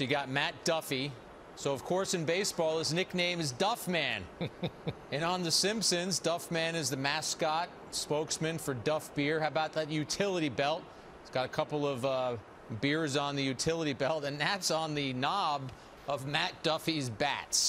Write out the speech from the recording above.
You got Matt Duffy. So, of course, in baseball, his nickname is Duffman. and on The Simpsons, Duffman is the mascot, spokesman for Duff Beer. How about that utility belt? It's got a couple of uh, beers on the utility belt, and that's on the knob of Matt Duffy's bats.